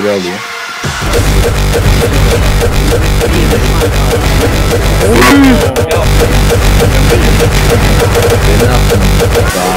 dentro da lua. Tá.